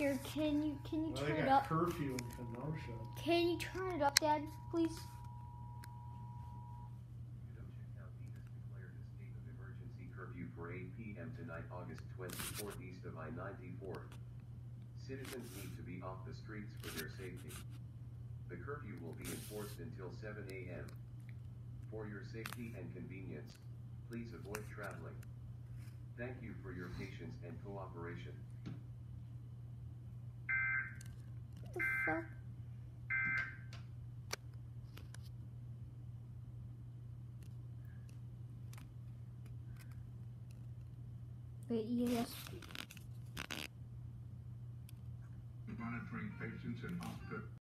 Here, can you can you Well, turn they it up? curfew in Kenosha. Can you turn it up, Dad, please? Kenosha County has declared a state of emergency curfew for 8 p.m. tonight, August 24th, east of I-94. Citizens need to be off the streets for their safety. The curfew will be enforced until 7 a.m. For your safety and convenience, please avoid traveling. Thank you for your patience and cooperation. What the fuck? Wait, yes. monitoring patients in hospital.